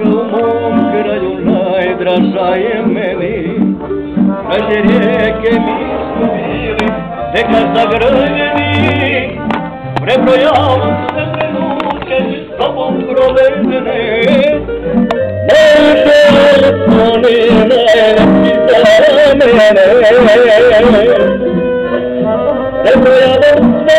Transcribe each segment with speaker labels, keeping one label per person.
Speaker 1: Mom kraju najdraža je meni Kad je rijeke mi smo bili Neka zagrljeni Prebrojavam sve trenutke S tobom provedene Neće ostani najlepši za mene Prebrojavam sve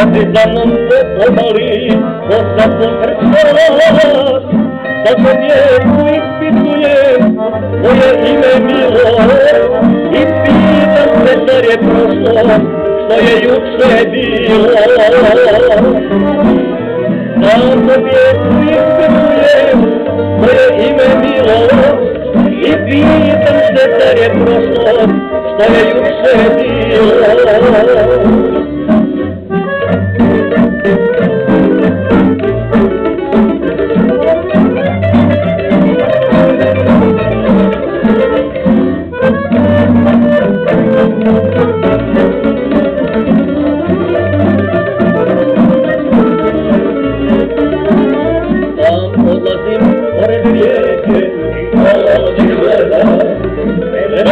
Speaker 1: najlepši za mene Pjesmu sam zadočkala da vas zabala Kad se za mnom se pomali, ko sam pokrčala Da se vjeku ispitujem, moje ime milo I pitam se zar je prošlo, što je juče bilo Da se vjeku ispitujem, moje ime milo I pitam se zar je prošlo, što je juče bilo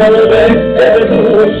Speaker 1: Bez sebe meni